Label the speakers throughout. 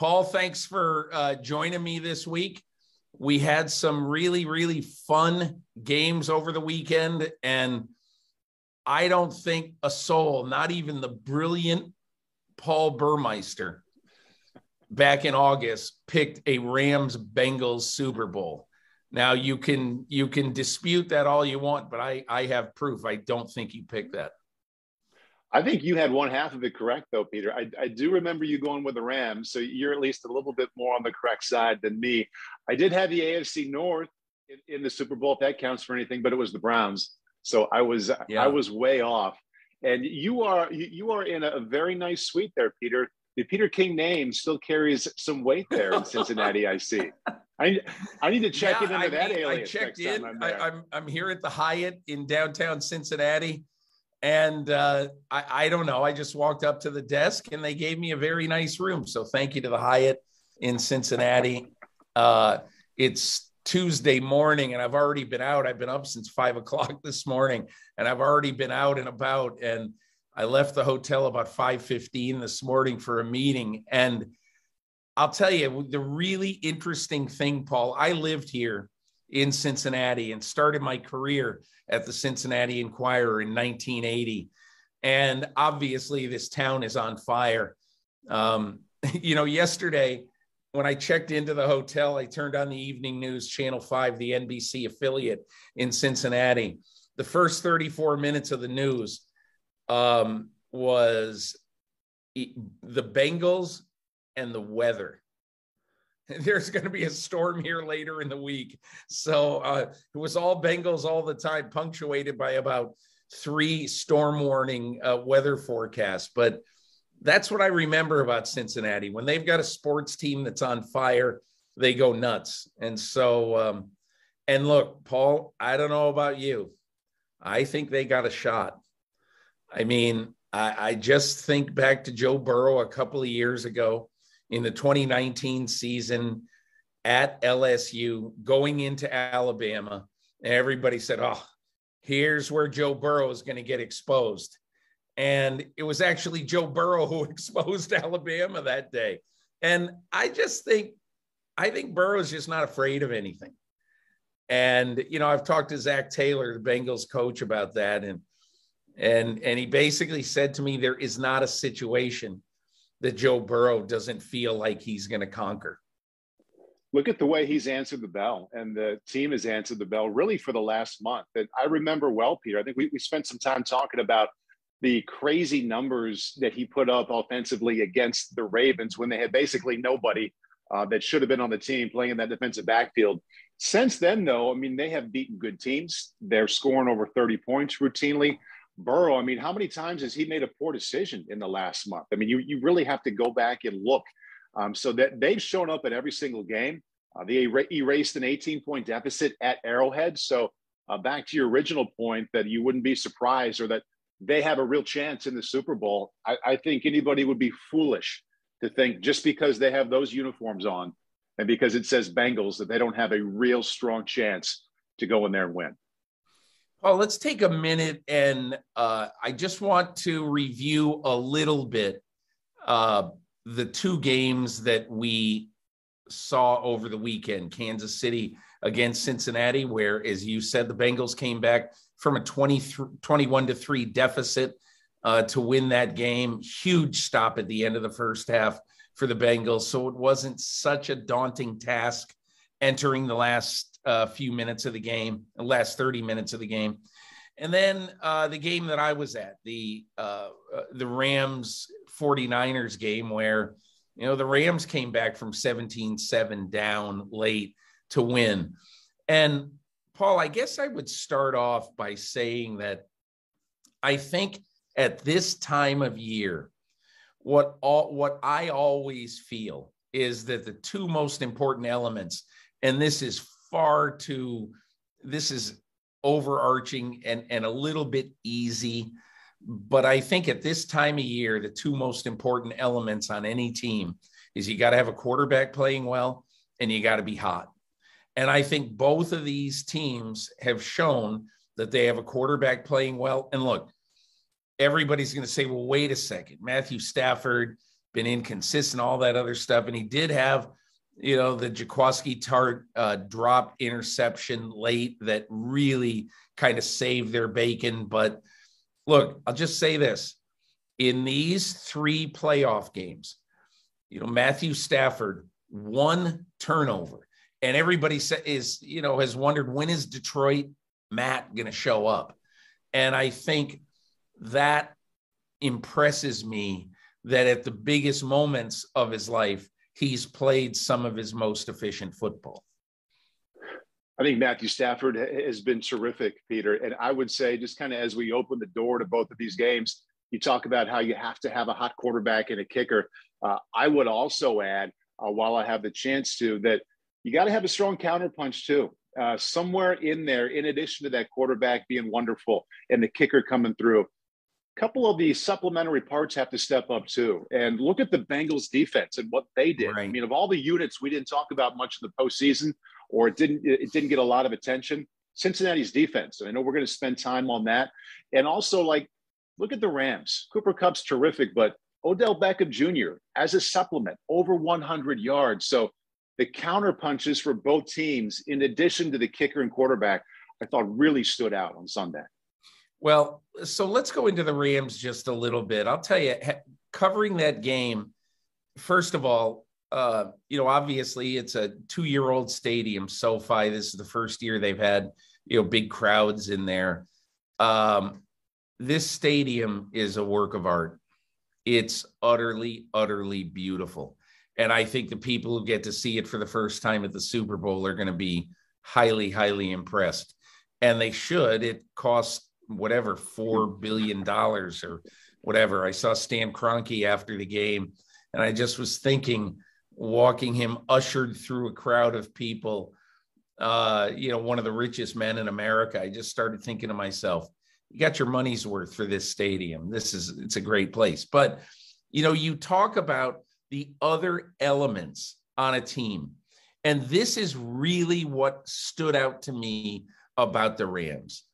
Speaker 1: Paul, thanks for uh, joining me this week. We had some really, really fun games over the weekend, and I don't think a soul, not even the brilliant Paul Burmeister, back in August, picked a Rams Bengals Super Bowl. Now you can you can dispute that all you want, but I I have proof. I don't think you picked that.
Speaker 2: I think you had one half of it correct, though, Peter. I, I, do remember you going with the Rams, so you're at least a little bit more on the correct side than me. I did have the AFC North in, in the Super Bowl, if that counts for anything, but it was the Browns. So I was yeah. I was way off. And you are you, you are in a very nice suite there, Peter. The Peter King name still carries some weight there in Cincinnati. I see. I, I need to check yeah, into I that mean,
Speaker 1: I checked in. I'm, I, I'm I'm here at the Hyatt in downtown Cincinnati and uh, I, I, don't know. I just walked up to the desk and they gave me a very nice room. So thank you to the Hyatt in Cincinnati. Uh, it's Tuesday morning and I've already been out. I've been up since five o'clock this morning and I've already been out and about. And I left the hotel about 5:15 this morning for a meeting. And I'll tell you the really interesting thing, Paul. I lived here in Cincinnati and started my career at the Cincinnati Enquirer in 1980. And obviously, this town is on fire. Um, you know, yesterday, when I checked into the hotel, I turned on the evening news, Channel 5, the NBC affiliate in Cincinnati. The first 34 minutes of the news um, was the Bengals and the weather. there's going to be a storm here later in the week. So uh, it was all Bengals all the time, punctuated by about three storm warning uh, weather forecasts. But that's what I remember about Cincinnati. When they've got a sports team that's on fire, they go nuts. And so, um, and look, Paul, I don't know about you. I think they got a shot. I mean, I, I just think back to Joe Burrow a couple of years ago in the 2019 season at LSU going into Alabama. And everybody said, oh, here's where Joe Burrow is going to get exposed. And it was actually Joe Burrow who exposed Alabama that day. And I just think, I think Burrow's just not afraid of anything. And, you know, I've talked to Zac Taylor, the Bengals coach, about that. And, and, and he basically said to me, there is not a situation that Joe Burrow doesn't feel like he's going to conquer.
Speaker 2: Look at the way he's answered the bell, and the team has answered the bell really for the last month. And I remember well, Peter. I think we, we spent some time talking about the crazy numbers that he put up offensively against the Ravens when they had basically nobody uh, that should have been on the team playing in that defensive backfield. Since then, though, I mean, they have beaten good teams. They're scoring over 30 points routinely. Burrow, I mean, how many times has he made a poor decision in the last month? I mean, you, you really have to go back and look. Um, so that they've shown up at every single game. Uh, they erased an 18 point deficit at Arrowhead. So uh, back to your original point that you wouldn't be surprised or that they have a real chance in the Super Bowl. I, I think anybody would be foolish to think just because they have those uniforms on and because it says Bengals that they don't have a real strong chance to go in there and win.
Speaker 1: Paul, let's take a minute and uh, I just want to review a little bit uh, the two games that we saw over the weekend Kansas City against Cincinnati, where, as you said, the Bengals came back from a 20, 21 to 3 deficit uh, to win that game. Huge stop at the end of the first half for the Bengals. So it wasn't such a daunting task entering the last uh, few minutes of the game, the last 30 minutes of the game. And then uh, the game that I was at, the uh, uh the Rams 49ers game, where you know the Rams came back from 17-7 down late to win. And Paul, I guess I would start off by saying that I think at this time of year, what all what I always feel is that the two most important elements, and this is far too this is overarching and and a little bit easy but i think at this time of year the two most important elements on any team is you got to have a quarterback playing well and you got to be hot. And i think both of these teams have shown that they have a quarterback playing well. And look everybody's going to say well wait a second. Matthew stafford been inconsistent, all that other stuff. And he did have, you know, the Jaquiski Tartt uh, drop interception late that really kind of saved their bacon. But look, I'll just say this in these three playoff games, you know, Matthew Stafford, one turnover. And everybody is, you know, has wondered when is Detroit Matt going to show up? And I think that impresses me that at the biggest moments of his life, he's played some of his most efficient football.
Speaker 2: I think Matthew Stafford has been terrific, Peter. And I would say, just kind of as we open the door to both of these games, you talk about how you have to have a hot quarterback and a kicker. Uh, I would also add, uh, while I have the chance to, that you got to have a strong counterpunch too. Uh, somewhere in there, in addition to that quarterback being wonderful and the kicker coming through, couple of the supplementary parts have to step up too. And look at the Bengals defense and what they did. Right. I mean, of all the units we didn't talk about much in the postseason, or it didn't it didn't get a lot of attention. Cincinnati's defense. And I know we're going to spend time on that. And also, like, look at the Rams. Cooper Kupp's terrific, but Odell Beckham Jr. as a supplement, over 100 yards. So the counter punches for both teams, in addition to the kicker and quarterback, I thought really stood out on Sunday.
Speaker 1: Well, so let's go into the Rams just a little bit. I'll tell you, covering that game, first of all, uh, you know, obviously it's a two year old stadium, SoFi. This is the first year they've had, you know, big crowds in there. Um, this stadium is a work of art. It's utterly, utterly beautiful. And I think the people who get to see it for the first time at the Super Bowl are going to be highly, highly impressed. And they should. It costs whatever, $4 billion or whatever. I saw Stan Kroenke after the game, and I just was thinking, walking him ushered through a crowd of people, uh, you know, one of the richest men in America. I just started thinking to myself, you got your money's worth for this stadium. This is, it's a great place. But, you know, you talk about, the other elements on a team. And this is really what stood out to me about the Rams.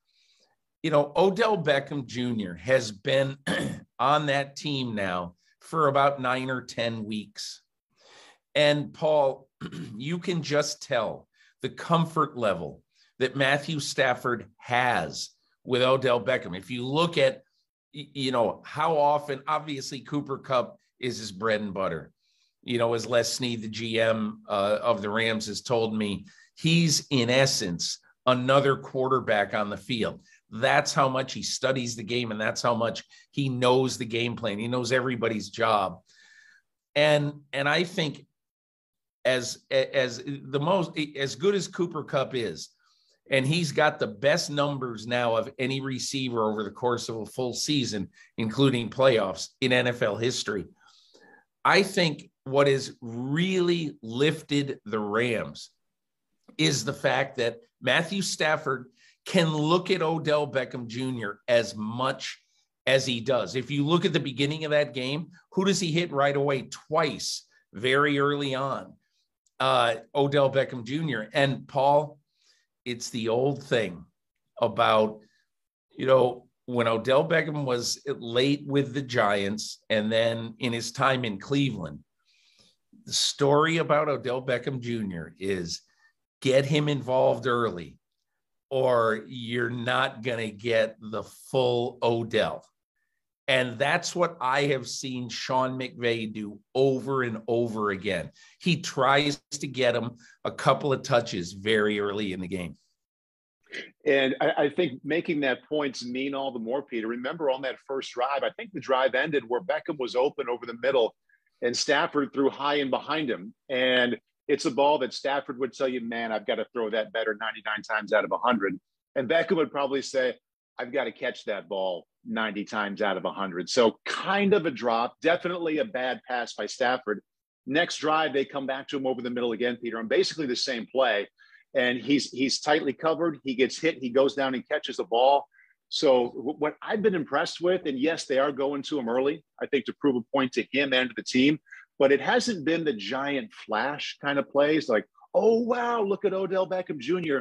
Speaker 1: You know, Odell Beckham Jr. has been on that team now for about nine or 10 weeks. And Paul, you can just tell the comfort level that Matthew Stafford has with Odell Beckham. If you look at, you know, how often, obviously, Cooper Kupp is his bread and butter. You know, as Les Snead, the GM uh, of the Rams, has told me, he's in essence another quarterback on the field. That's how much he studies the game, and that's how much he knows the game plan. He knows everybody's job, and and I think as as the most as good as Cooper Kupp is, and he's got the best numbers now of any receiver over the course of a full season, including playoffs in NFL history. I think what has really lifted the Rams is the fact that Matthew Stafford can look at Odell Beckham Jr. as much as he does. If you look at the beginning of that game, who does he hit right away? Twice, very early on. Uh, Odell Beckham Jr. And Paul, it's the old thing about, you know, when Odell Beckham was late with the Giants and then in his time in Cleveland, the story about Odell Beckham Jr. is get him involved early or you're not going to get the full Odell. And that's what I have seen Sean McVay do over and over again. He tries to get him a couple of touches very early in the game.
Speaker 2: And I, I, think making that points mean all the more, Peter. Remember on that first drive, I think the drive ended where Beckham was open over the middle and Stafford threw high and behind him. And it's a ball that Stafford would tell you, man, I've got to throw that better 99 times out of 100. And Beckham would probably say, I've got to catch that ball 90 times out of 100. So kind of a drop, definitely a bad pass by Stafford. Next drive, they come back to him over the middle again, Peter, on basically the same play. And he's he's tightly covered. He gets hit. He goes down and catches the ball. So what I've been impressed with, and yes, they are going to him early, I think to prove a point to him and to the team, but it hasn't been the giant flash kind of plays like, oh wow, look at Odell Beckham Jr.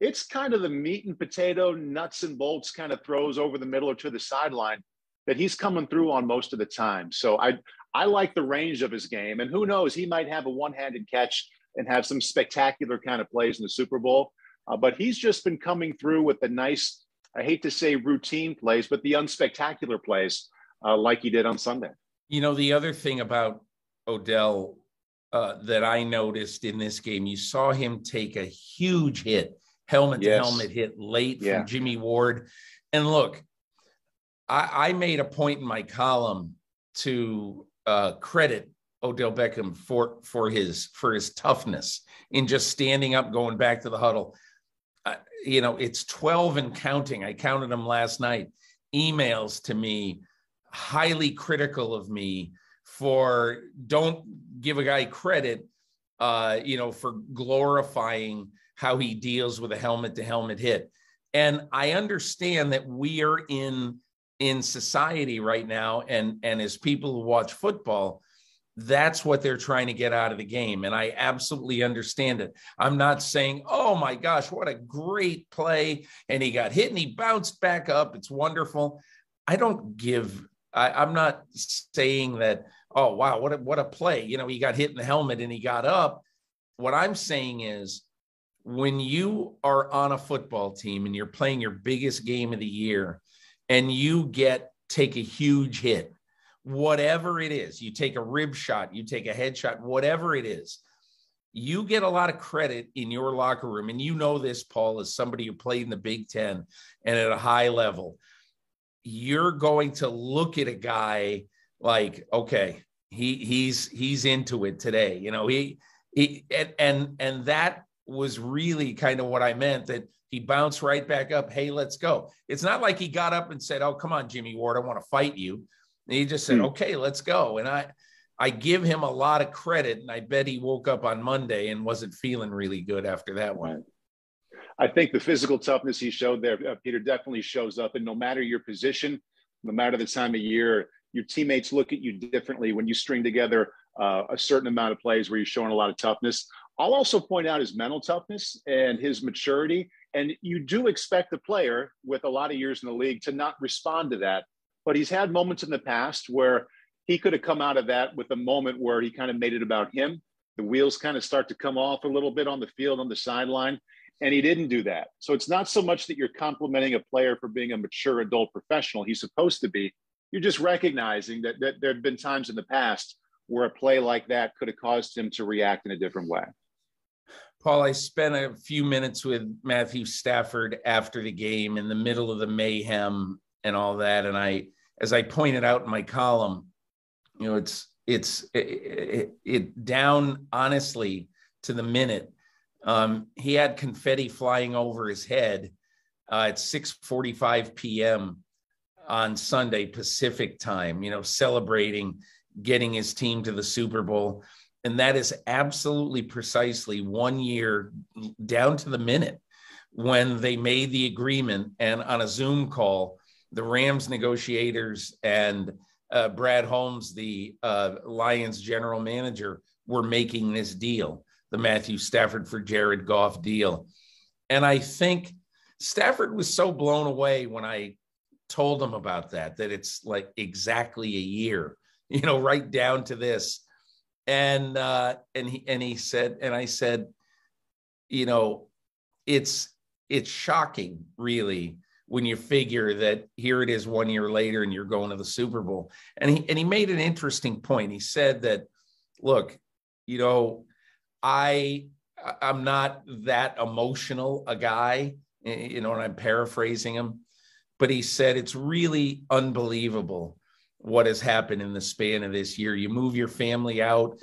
Speaker 2: It's kind of the meat and potato, nuts and bolts kind of throws over the middle or to the sideline that he's coming through on most of the time. So I I like the range of his game. And who knows, he might have a one handed catch and have some spectacular kind of plays in the Super Bowl. Uh, but he's just been coming through with the nice, I hate to say routine plays, but the unspectacular plays uh, like he did on Sunday.
Speaker 1: You know, the other thing about Odell uh, that I noticed in this game, you saw him take a huge hit, helmet yes. to helmet hit late yeah. from Jimmy Ward. And look, I, I, made a point in my column to uh, credit Odell Beckham for for his for his toughness in just standing up, going back to the huddle. Uh, you know, it's 12 and counting. I counted them last night. Emails to me, highly critical of me for don't give a guy credit, uh, you know, for glorifying how he deals with a helmet to helmet hit. And I understand that we are in in society right now, and and as people who watch football, that's what they're trying to get out of the game. And I absolutely understand it. I'm not saying, oh my gosh, what a great play. And he got hit and he bounced back up. It's wonderful. I don't give, I, am not saying that, oh wow, what a what a play. You know, he got hit in the helmet and he got up. What I'm saying is when you are on a football team and you're playing your biggest game of the year and you get take a huge hit whatever it is, you take a rib shot, you take a head shot, whatever it is, you get a lot of credit in your locker room. And you know this, Paul, as somebody who played in the Big Ten and at a high level. You're going to look at a guy like, okay, he he's he's into it today. You know, he he and and, and that was really kind of what I meant that he bounced right back up. Hey, let's go. It's not like he got up and said, Oh, come on, Jimmy Ward, I want to fight you. And he just said, hmm. okay, let's go. And I, I give him a lot of credit. And I bet he woke up on Monday and wasn't feeling really good after that one.
Speaker 2: I think the physical toughness he showed there, uh, Peter, definitely shows up. And no matter your position, no matter the time of year, your teammates look at you differently when you string together uh, a certain amount of plays where you're showing a lot of toughness. I'll also point out his mental toughness and his maturity. And you do expect a player with a lot of years in the league to not respond to that but he's had moments in the past where he could have come out of that with a moment where he kind of made it about him. The wheels kind of start to come off a little bit on the field, on the sideline, and he didn't do that. So it's not so much that you're complimenting a player for being a mature adult professional. He's supposed to be. You're just recognizing that, that there have been times in the past where a play like that could have caused him to react in a different way.
Speaker 1: Paul, I spent a few minutes with Matthew Stafford after the game in the middle of the mayhem and all that. And I, as I pointed out in my column, you know, it's it's it, it, it down honestly to the minute. Um, he had confetti flying over his head uh, at 6:45 p.m. on Sunday Pacific time. You know, celebrating getting his team to the Super Bowl, and that is absolutely precisely one year down to the minute when they made the agreement and on a Zoom call the Rams negotiators and uh, Brad Holmes, the uh, Lions general manager, were making this deal, the Matthew Stafford for Jared Goff deal. And I think Stafford was so blown away when I told him about that, that it's like exactly a year, you know, right down to this. And uh, and he and he said, and I said, you know, it's it's shocking, really, when you figure that here it is one year later and you're going to the Super Bowl. And he and he made an interesting point. He said that, look, you know, I I'm not that emotional a guy, you know, and I'm paraphrasing him, but he said it's really unbelievable what has happened in the span of this year. You move your family out,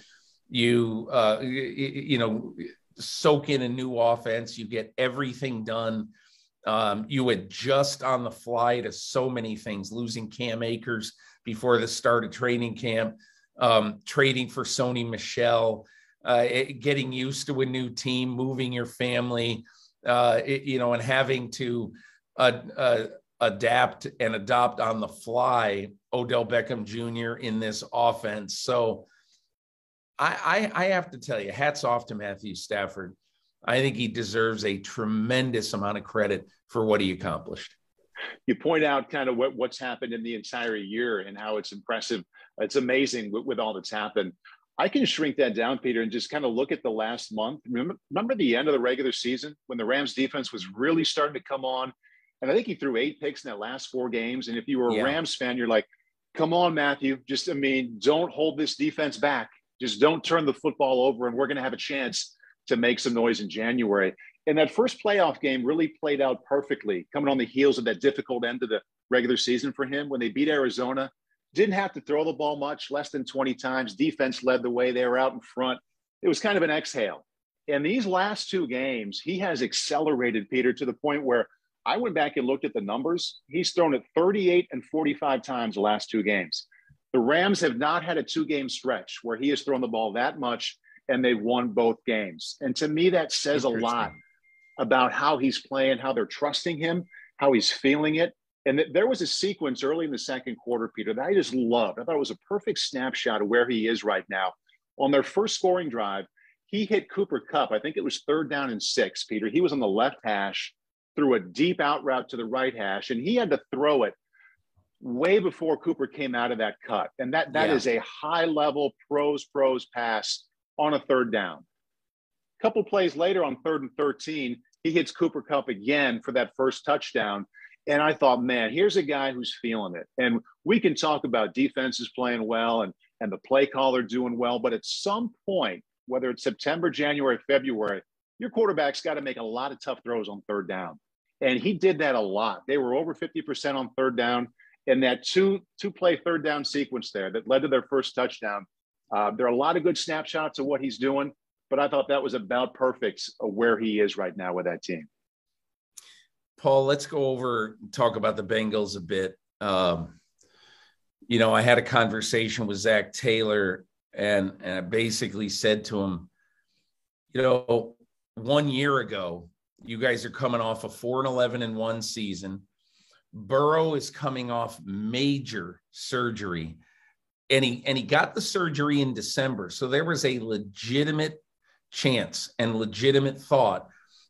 Speaker 1: you uh, you, know, soak in a new offense, you get everything done um, you adjust on the fly to so many things, losing Cam Akers before the start of training camp, um, trading for Sony Michel, uh, getting used to a new team, moving your family, uh, it, you know, and having to uh, uh, adapt and adopt on the fly Odell Beckham Jr. in this offense. So I, I, I have to tell you, hats off to Matthew Stafford I think he deserves a tremendous amount of credit for what he accomplished.
Speaker 2: you point out kind of what, what's happened in the entire year and how it's impressive. It's amazing with, with all that's happened. I can shrink that down, Peter, and just kind of look at the last month. Remember, remember the end of the regular season when the Rams defense was really starting to come on? And I think he threw eight picks in that last four games. And if you were a yeah. Rams fan, you're like, come on, Matthew. Just, I mean, don't hold this defense back. Just don't turn the football over, and we're going to have a chance to make some noise in January. And that first playoff game really played out perfectly, coming on the heels of that difficult end of the regular season for him when they beat Arizona. Didn't have to throw the ball much, less than 20 times. Defense led the way. They were out in front. It was kind of an exhale. And these last two games, he has accelerated, Peter, to the point where I went back and looked at the numbers. He's thrown it 38 and 45 times the last two games. The Rams have not had a two game stretch where he has thrown the ball that much and they've won both games. And to me, that says a lot about how he's playing, how they're trusting him, how he's feeling it. And th- there was a sequence early in the second quarter, Peter, that I just loved. I thought it was a perfect snapshot of where he is right now. On their first scoring drive, he hit Cooper Kupp. I think it was third down and six, Peter. He was on the left hash, threw a deep out route to the right hash, and he had to throw it way before Cooper came out of that cut. And that that yeah. is a high level pros pros pass on a third down. A couple plays later on third and 13, he hits Cooper Kupp again for that first touchdown. And I thought, man, here's a guy who's feeling it. And we can talk about defenses playing well and, and the play caller doing well. But at some point, whether it's September, January, February, your quarterback's got to make a lot of tough throws on third down. And he did that a lot. They were over 50% on third down. And that two two play third down sequence there that led to their first touchdown. Uh, there are a lot of good snapshots of what he's doing but I thought that was about perfect where he is right now with that team.
Speaker 1: Paul, let's go over talk about the Bengals a bit. Um, you know, I had a conversation with Zac Taylor, and, and I basically said to him, you know, one year ago, you guys are coming off a four and eleven in one season. Burrow is coming off major surgery, and he and he got the surgery in December, so there was a legitimate chance and legitimate thought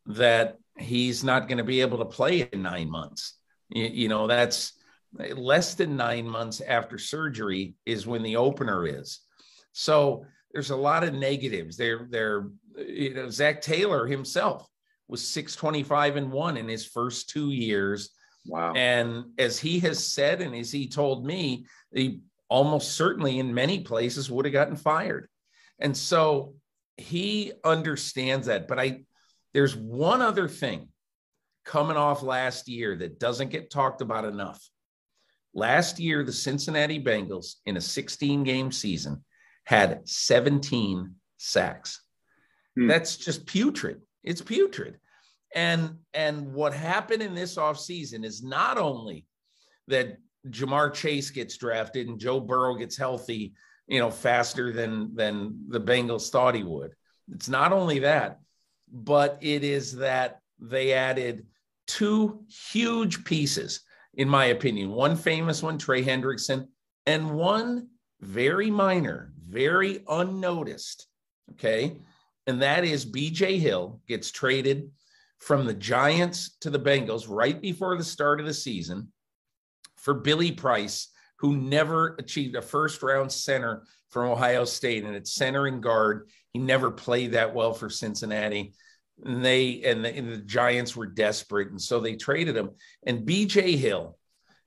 Speaker 1: that he's not going to be able to play in nine months. You, you, know, that's less than nine months after surgery is when the opener is. So there's a lot of negatives. They're, they're, you know, Zac Taylor himself was 625 and one in his first two years. Wow. And as he has said, and as he told me, he almost certainly in many places would have gotten fired. And so he understands that. But I, there's one other thing coming off last year that doesn't get talked about enough. Last year, the Cincinnati Bengals in a 16 game season had 17 sacks. Hmm. That's just putrid. It's putrid. And and what happened in this offseason is not only that Ja'Marr Chase gets drafted and Joe Burrow gets healthy you know, faster than than the Bengals thought he would. It's not only that, but it is that they added two huge pieces, in my opinion. One famous one, Trey Hendrickson, and one very minor, very unnoticed. Okay. And that is BJ Hill gets traded from the Giants to the Bengals right before the start of the season for Billy Price, who never achieved a first round center from Ohio State, and it's center and guard. He never played that well for Cincinnati. And they and the, and the Giants were desperate, and so they traded him. And BJ Hill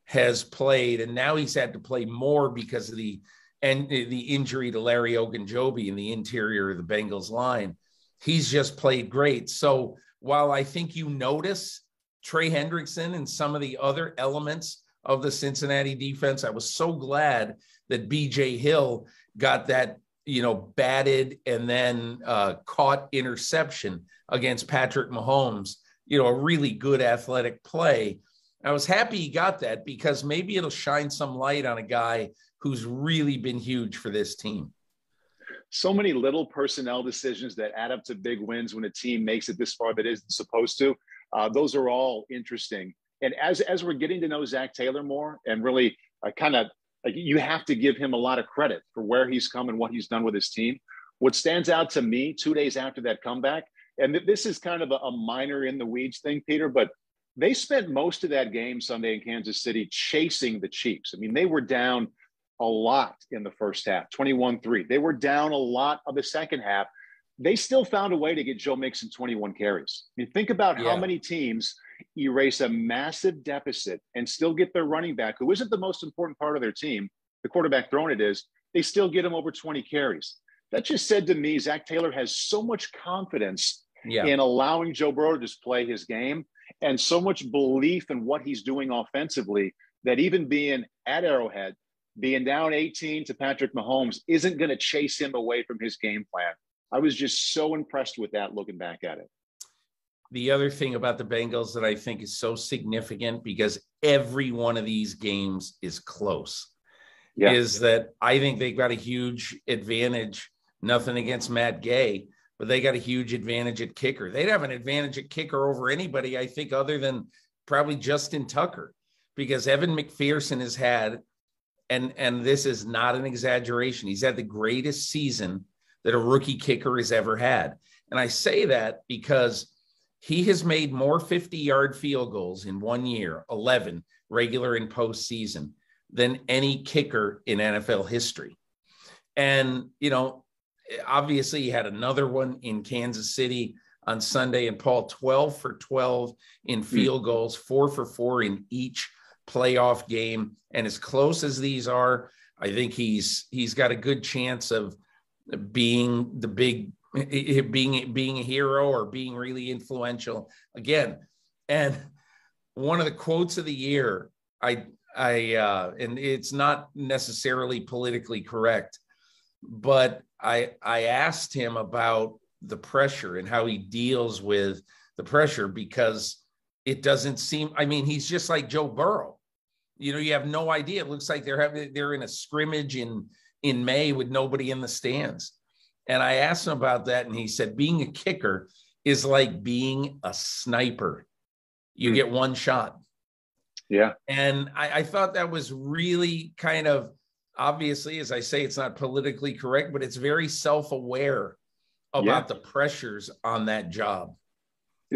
Speaker 1: has played, and now he's had to play more because of the and the injury to Larry Ogunjobi in the interior of the Bengals line. He's just played great. So while I think you notice Trey Hendrickson and some of the other elements of the Cincinnati defense. I was so glad that BJ Hill got that, you know, batted and then uh, caught interception against Patrick Mahomes, you know, a really good athletic play. I was happy he got that because maybe it'll shine some light on a guy who's really been huge for this team.
Speaker 2: So many little personnel decisions that add up to big wins when a team makes it this far that isn't supposed to. Uh, those are all interesting. And as as we're getting to know Zac Taylor more and really uh, kind of like you have to give him a lot of credit for where he's come and what he's done with his team. What stands out to me two days after that comeback, and this is kind of a, a minor in the weeds thing, Peter, but They spent most of that game Sunday in Kansas City chasing the Chiefs. I mean, they were down a lot in the first half, 21 3. They were down a lot of the second half. They still found a way to get Joe Mixon 21 carries. I mean, think about yeah. how many teams erase a massive deficit and still get their running back, who isn't the most important part of their team, the quarterback throwing it is, they still get him over 20 carries. That just said to me, Zac Taylor has so much confidence yeah. in allowing Joe Burrow to just play his game and so much belief in what he's doing offensively that even being at Arrowhead, being down 18 to Patrick Mahomes isn't going to chase him away from his game plan. I was just so impressed with that looking back at it.
Speaker 1: The other thing about the Bengals that I think is so significant because every one of these games is close yeah. is that I think they've got a huge advantage. Nothing against Matt Gay, but they got a huge advantage at kicker. They'd have an advantage at kicker over anybody, I think, other than probably Justin Tucker, because Evan McPherson has had and and this is not an exaggeration. He's had the greatest season that a rookie kicker has ever had. And I say that because he has made more 50 yard field goals in one year, 11 regular and postseason, than any kicker in NFL history. And, you know, obviously he had another one in Kansas City on Sunday, and Paul 12 for 12 in hmm. field goals, four for four in each playoff game. And as close as these are, I think he's he's got a good chance of being the big being being a hero or being really influential again. And one of the quotes of the year, I I uh, and it's not necessarily politically correct, but I I asked him about the pressure and how he deals with the pressure because it doesn't seem. I mean, he's just like Joe Burrow. You know, you have no idea. It looks like they're having they're in a scrimmage in in May with nobody in the stands. And I asked him about that, and he said, being a kicker is like being a sniper. You mm. get one shot.
Speaker 2: Yeah.
Speaker 1: And I, I, thought that was really kind of obviously, as I say, it's not politically correct, but it's very self aware about yeah. the pressures on that job.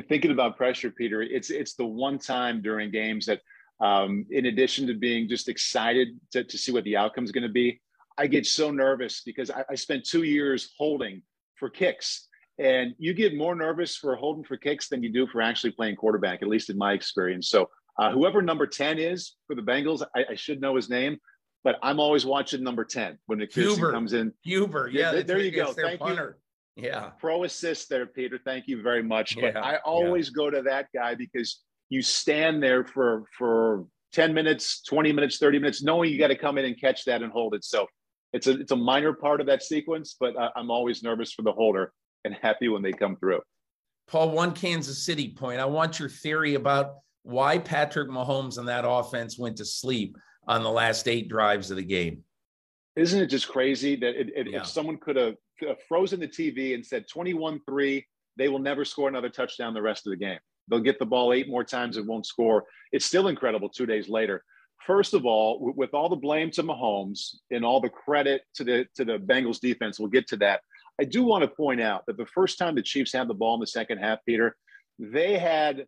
Speaker 2: Thinking about pressure, Peter. It's it's the one time during games that, um, in addition to being just excited to, to see what the outcome is going to be, I get so nervous because I, I spent two years holding for kicks. And you get more nervous for holding for kicks than you do for actually playing quarterback, at least in my experience. So uh, whoever number 10 is for the Bengals, I, I, should know his name, but I'm always watching number 10 when McPherson comes in.
Speaker 1: Huber, yeah.
Speaker 2: There, there you go. Thank
Speaker 1: punter. you. Yeah.
Speaker 2: Pro assist there, Peter. Thank you very much. But yeah, I always yeah. go to that guy because you stand there for for 10 minutes, 20 minutes, 30 minutes, knowing you got to come in and catch that and hold it. So it's a it's a minor part of that sequence, but uh, I'm always nervous for the holder and happy when they come through.
Speaker 1: Paul, one Kansas City point. I want your theory about why Patrick Mahomes and that offense went to sleep on the last eight drives of the game.
Speaker 2: Isn't it just crazy that it, it, yeah. if someone could have Uh, frozen the TV and said 21 3, they will never score another touchdown the rest of the game? They'll get the ball eight more times and won't score. It's still incredible two days later. First of all, with all the blame to Mahomes and all the credit to the to the Bengals defense, we'll get to that. I do want to point out that the first time the Chiefs had the ball in the second half, Peter, they had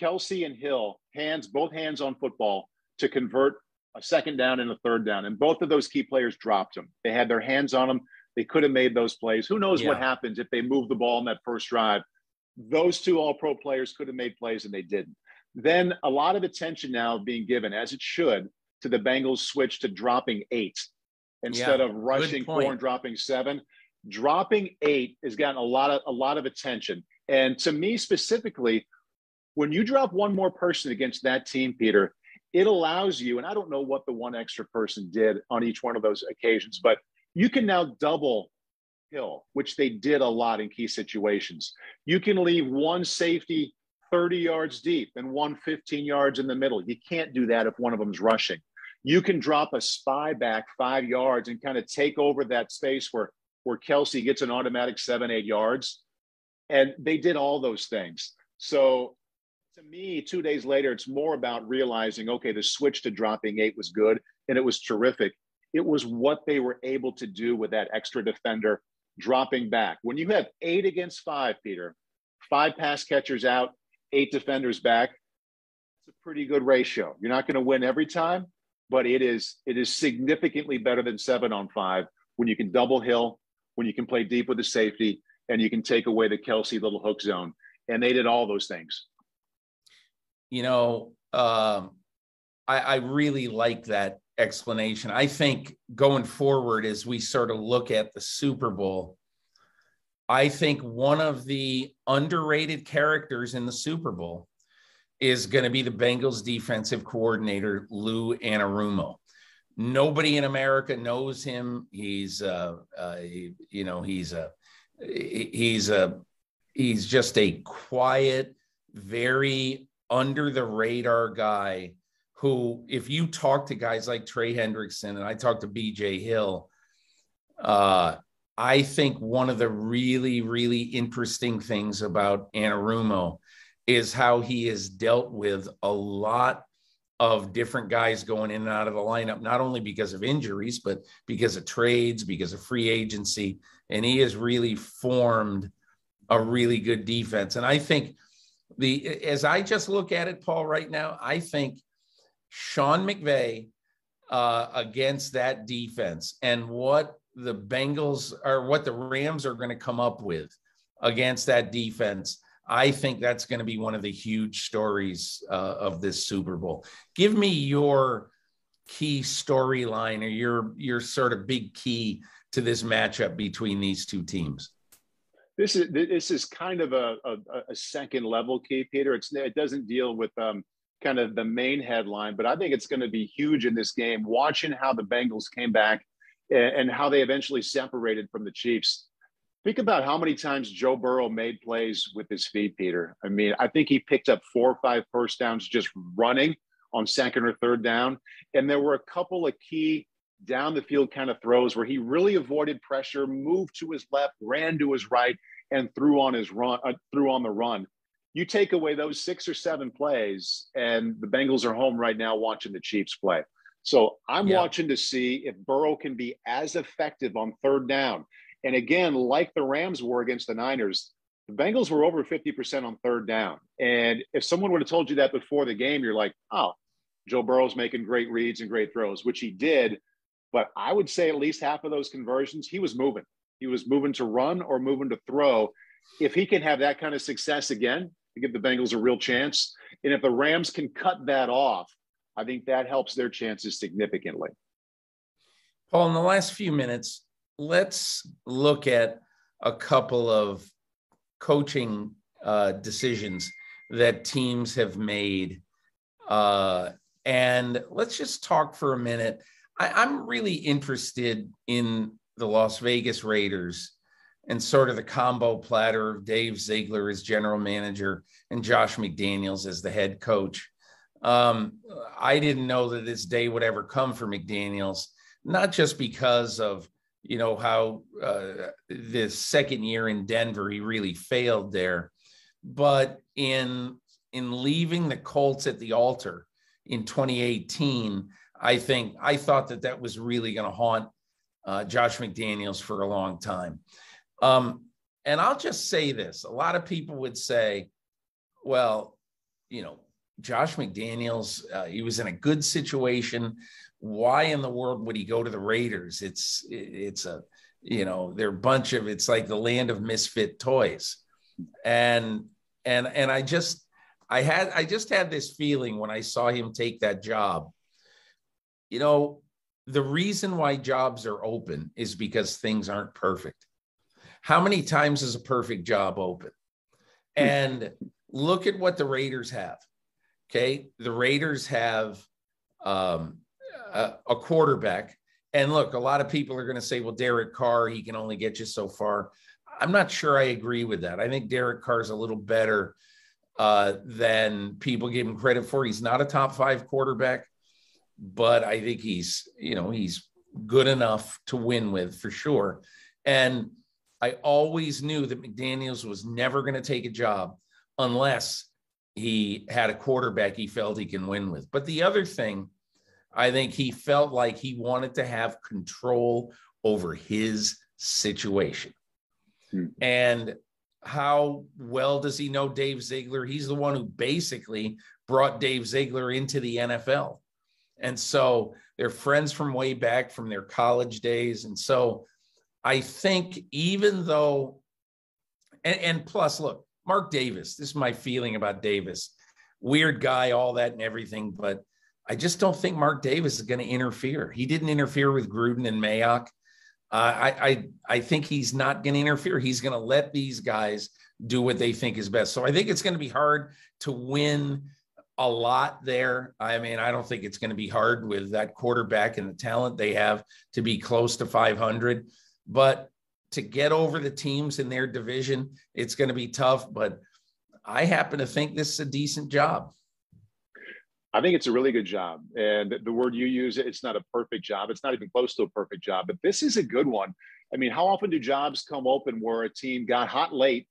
Speaker 2: Kelce and Hill, hands, both hands on football to convert a second down and a third down. And both of those key players dropped them. They had their hands on them. They could have made those plays. Who knows yeah. what happens if they move the ball in that first drive? Those two all pro players could have made plays and they didn't. Then a lot of attention now being given, as it should, to the Bengals switch to dropping eight instead yeah, of rushing four and dropping seven. Dropping eight has gotten a lot of a lot of attention. And to me specifically, when you drop one more person against that team, Peter, it allows you, and I don't know what the one extra person did on each one of those occasions, but you can now double Hill, which they did a lot in key situations. You can leave one safety 30 yards deep and one 15 yards in the middle. You can't do that if one of them's rushing. You can drop a spy back five yards and kind of take over that space where, where Kelce gets an automatic seven, eight yards. And they did all those things. So to me, two days later, it's more about realizing, okay, the switch to dropping eight was good and it was terrific. It was what they were able to do with that extra defender dropping back. When you have eight against five, Peter, five pass catchers out, eight defenders back, It's a pretty good ratio. You're not going to win every time, but it is it is significantly better than seven on five when you can double hill, when you can play deep with the safety, and you can take away the Kelce little hook zone. And they did all those things.
Speaker 1: You know, um, I, I really like that explanation. I think going forward, as we sort of look at the Super Bowl, I think one of the underrated characters in the Super Bowl is going to be the Bengals defensive coordinator, Lou Anarumo. Nobody in America knows him. He's, uh, uh, he, you know, he's a, he's a, he's just a quiet, very under the radar guy who, if you talk to guys like Trey Hendrickson and I talk to BJ Hill, uh, I think one of the really, really interesting things about Anarumo is how he has dealt with a lot of different guys going in and out of the lineup, not only because of injuries, but because of trades, because of free agency. And he has really formed a really good defense. And I think the as I just look at it, Paul, right now, I think Sean McVay uh, against that defense and what the Bengals or what the Rams are going to come up with against that defense. I think that's going to be one of the huge stories uh, of this Super Bowl. Give me your key storyline or your your sort of big key to this matchup between these two teams.
Speaker 2: This is this is kind of a, a, a second level key, Peter. It's it doesn't deal with um, kind of the main headline, but I think it's going to be huge in this game. Watching how the Bengals came back and, and how they eventually separated from the Chiefs. Think about how many times Joe Burrow made plays with his feet, Peter. I mean, I think he picked up four or five first downs just running on second or third down. And there were a couple of key down the field kind of throws where he really avoided pressure, moved to his left, ran to his right, and threw on his run, uh, threw on the run. You take away those six or seven plays, and the Bengals are home right now watching the Chiefs play. So I'm yeah. watching to see if Burrow can be as effective on third down. And again, like the Rams were against the Niners, the Bengals were over 50% on third down. And if someone would have told you that before the game, you're like, oh, Joe Burrow's making great reads and great throws, which he did. But I would say at least half of those conversions, he was moving. He was moving to run or moving to throw. If he can have that kind of success again, to give the Bengals a real chance. And if the Rams can cut that off, I think that helps their chances significantly.
Speaker 1: Paul, in the last few minutes, let's look at a couple of coaching uh, decisions that teams have made. Uh, and let's just talk for a minute. I, I'm really interested in the Las Vegas Raiders and sort of the combo platter of Dave Ziegler as general manager and Josh McDaniels as the head coach. Um, I didn't know that this day would ever come for McDaniels, not just because of you know how uh, this second year in Denver he really failed there, but in in leaving the Colts at the altar in 2018, I think I thought that that was really going to haunt uh, Josh McDaniels for a long time. Um, and I'll just say this: a lot of people would say, "Well, you know, Josh McDaniels, uh, he was in a good situation. Why in the world would he go to the Raiders? It's it's a you know they're a bunch of it's like the land of misfit toys, and and and I just I had I just had this feeling when I saw him take that job. You know, the reason why jobs are open is because things aren't perfect. How many times is a perfect job open? Hmm. And look at what the Raiders have. Okay. The Raiders have um, a, a quarterback. And look, a lot of people are going to say, well, Derek Carr, he can only get you so far. I'm not sure I agree with that. I think Derek Carr is a little better uh, than people give him credit for. He's not a top five quarterback, but I think he's, you know, he's good enough to win with for sure. And I always knew that McDaniels was never going to take a job unless he had a quarterback he felt he can win with. But the other thing, I think he felt like he wanted to have control over his situation. Hmm. And how well does he know Dave Ziegler? He's the one who basically brought Dave Ziegler into the NFL. And so they're friends from way back from their college days. And so I think even though, and, and plus, look, Mark Davis, this is my feeling about Davis. Weird guy, all that and everything, but I just don't think Mark Davis is going to interfere. He didn't interfere with Gruden and Mayock. Uh, I, I I think he's not going to interfere. He's going to let these guys do what they think is best. So I think it's going to be hard to win a lot there. I mean, I don't think it's going to be hard with that quarterback and the talent they have to be close to 500. But to get over the teams in their division, it's going to be tough. But I happen to think this is a decent job.
Speaker 2: I think it's a really good job. And the word you use, it's not a perfect job. It's not even close to a perfect job, but this is a good one. I mean, how often do jobs come open where a team got hot late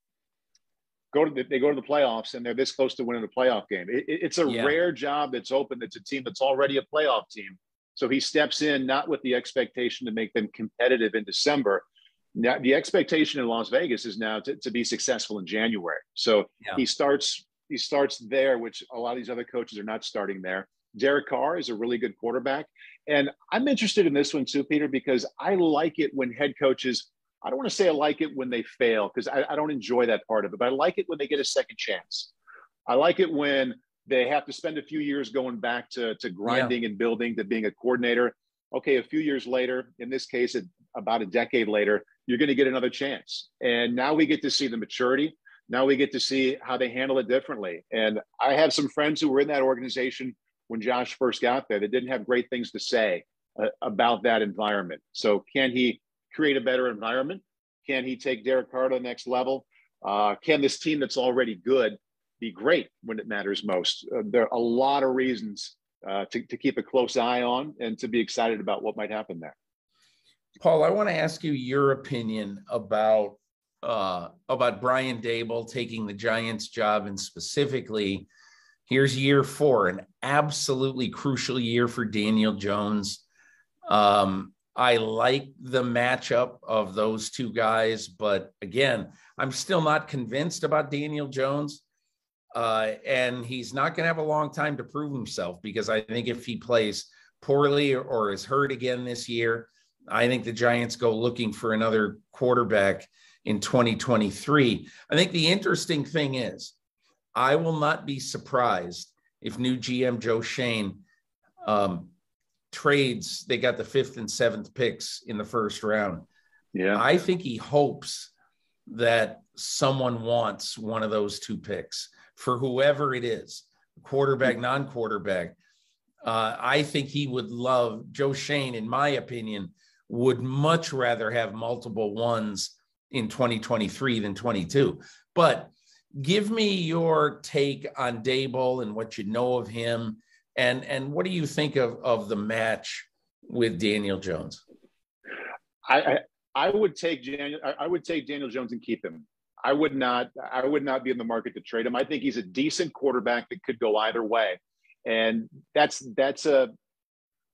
Speaker 2: go to the, they go to the playoffs and they're this close to winning a playoff game. It, it's a yeah. rare job that's open. That's a team that's already a playoff team. So he steps in not with the expectation to make them competitive in December. Now the expectation in Las Vegas is now to, to be successful in January. So yeah. he starts he starts there, which a lot of these other coaches are not starting there. Derek Carr is a really good quarterback. And I'm interested in this one too, Peter, because I like it when head coaches I don't want to say I like it when they fail because I, I, don't enjoy that part of it, but I like it when they get a second chance. I like it when they have to spend a few years going back to, to grinding yeah. and building to being a coordinator. Okay, a few years later, in this case, about a decade later, you're going to get another chance. And now we get to see the maturity. Now we get to see how they handle it differently. And I have some friends who were in that organization when Josh first got there that didn't have great things to say uh, about that environment. So can he create a better environment? Can he take Derek Carr to the next level? Uh, can this team that's already good be great when it matters most? Uh, there are a lot of reasons uh, to, to keep a close eye on and to be excited about what might happen there.
Speaker 1: Paul, I want to ask you your opinion about uh, about Brian Daboll taking the Giants' job, and specifically, here's year four, an absolutely crucial year for Daniel Jones. Um, I like the matchup of those two guys, but again, I'm still not convinced about Daniel Jones. Uh, and he's not going to have a long time to prove himself because I think if he plays poorly or, or is hurt again this year, I think the Giants go looking for another quarterback in 2023. I think the interesting thing is, I will not be surprised if new GM Joe Schoen um, trades, they got the fifth and seventh picks in the first round. Yeah. I think he hopes that someone wants one of those two picks for whoever it is, quarterback, non quarterback. Uh, I think he would love Joe Schoen, in my opinion, would much rather have multiple ones in 2023 than 22. But give me your take on Daboll and what you know of him and and what do you think of of the match with Daniel Jones?
Speaker 2: I I, I would take Daniel. I would take Daniel Jones and keep him. I would not. I would not be in the market to trade him. I think he's a decent quarterback that could go either way, and that's that's a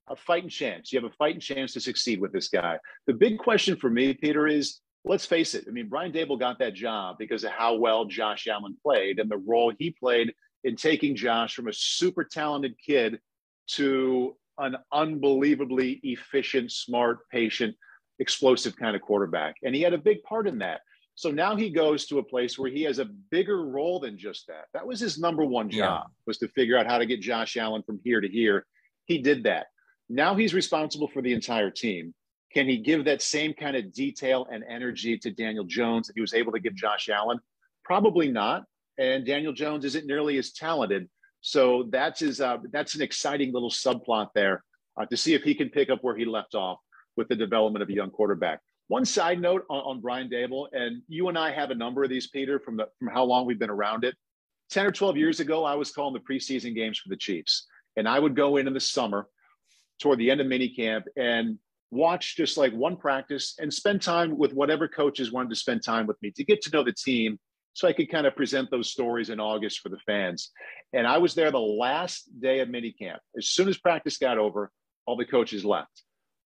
Speaker 2: a fighting chance. You have a fighting chance to succeed with this guy. The big question for me, Peter, is let's face it. I mean, Brian Daboll got that job because of how well Josh Allen played and the role he played in taking Josh from a super talented kid to an unbelievably efficient, smart, patient, explosive kind of quarterback. And he had a big part in that. So now he goes to a place where he has a bigger role than just that. That was his number one job yeah. was to figure out how to get Josh Allen from here to here. He did that. Now he's responsible for the entire team. Can he give that same kind of detail and energy to Daniel Jones that he was able to give Josh Allen? Probably not and Daniel Jones isn't nearly as talented. So that's his, uh, that's an exciting little subplot there uh, to see if he can pick up where he left off with the development of a young quarterback. One side note on, on Brian Daboll, and you and I have a number of these, Peter, from the from how long we've been around it. 10 or 12 years ago, I was calling the preseason games for the Chiefs. And I would go in in the summer toward the end of minicamp and watch just like one practice and spend time with whatever coaches wanted to spend time with me to get to know the team so I could kind of present those stories in August for the fans. And I was there the last day of minicamp. As soon as practice got over, all the coaches left.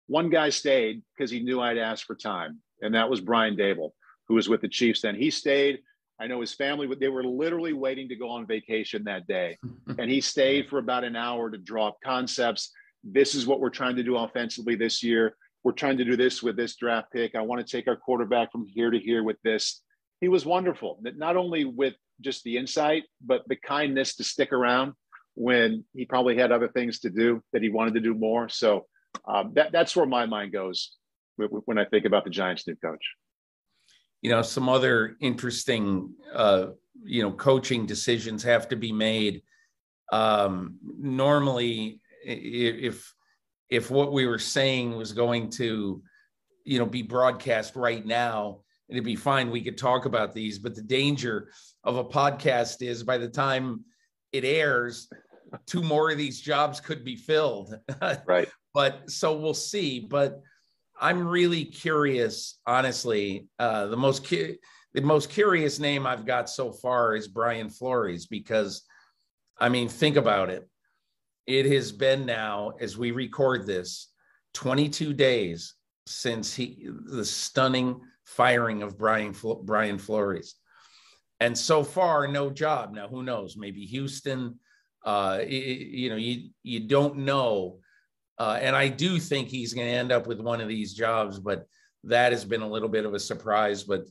Speaker 2: One guy stayed because he knew I'd ask for time, and that was Brian Daboll, who was with the Chiefs then. He stayed. I know his family, they were literally waiting to go on vacation that day. and he stayed for about an hour to draw up concepts. This is what we're trying to do offensively this year. We're trying to do this with this draft pick. I want to take our quarterback from here to here with this. He was wonderful, not only with just the insight, but the kindness to stick around when he probably had other things to do that he wanted to do more. So um, that, that's where my mind goes when I think about the Giants' new coach.
Speaker 1: You know, some other interesting, uh, you know, coaching decisions have to be made. Um, normally, if if what we were saying was going to, you know, be broadcast right now, it'd be fine. We could talk about these, but the danger of a podcast is by the time it airs, two more of these jobs could be filled.
Speaker 2: right.
Speaker 1: but so we'll see. But I'm really curious, honestly. Uh, the most cu- the most curious name I've got so far is Brian Flores because, I mean, think about it. It has been now as we record this, 22 days since he the stunning firing of Brian Brian Flores, and so far no job. Now who knows? Maybe Houston. Uh, you know, you you don't know uh, and I do think he's going to end up with one of these jobs, but that has been a little bit of a surprise. But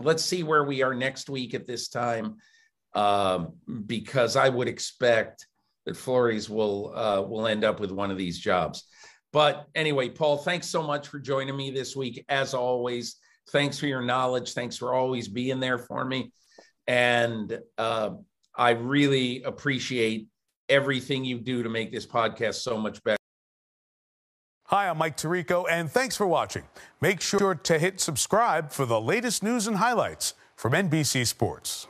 Speaker 1: let's see where we are next week at this time, um, because I would expect that Flores will uh, will end up with one of these jobs. But anyway, Paul, thanks so much for joining me this week. As always, thanks for your knowledge. Thanks for always being there for me, and uh, I really appreciate everything you do to make this podcast so much better.
Speaker 3: Hi, I'm Mike Tirico, and thanks for watching. Make sure to hit subscribe for the latest news and highlights from NBC Sports.